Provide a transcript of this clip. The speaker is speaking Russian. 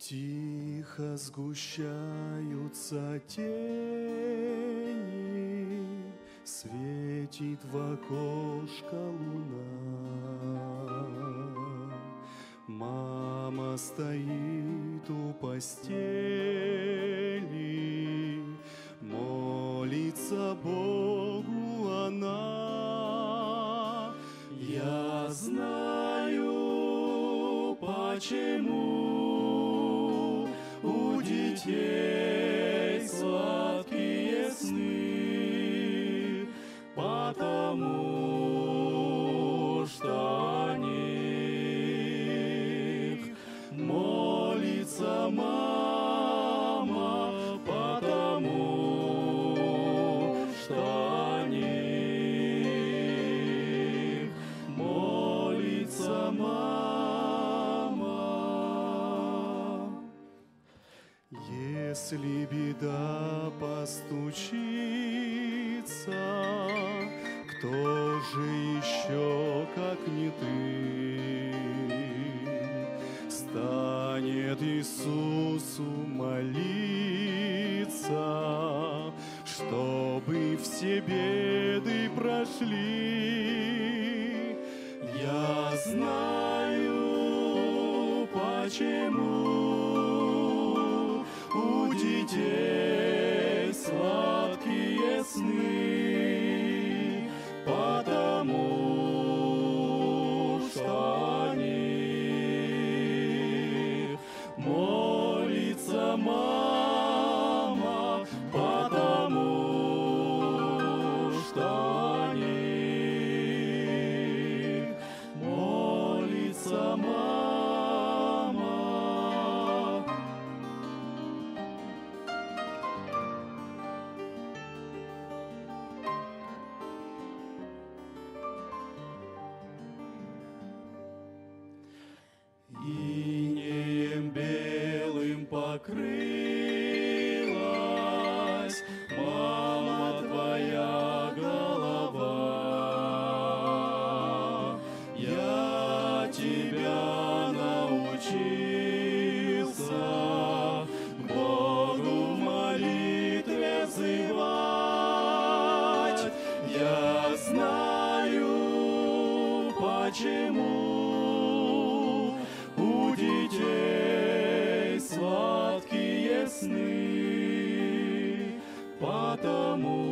Тихо сгущаются тени, Светит в окошко луна. Мама стоит у постели, Молится Богу она. Я знаю, почему мама. Если беда постучится, кто же еще, как не ты, станет Иисусу молиться, чтобы все беды прошли. Почему у детей сладкие сны, потому что о них молится почему у детей сладкие сны, потому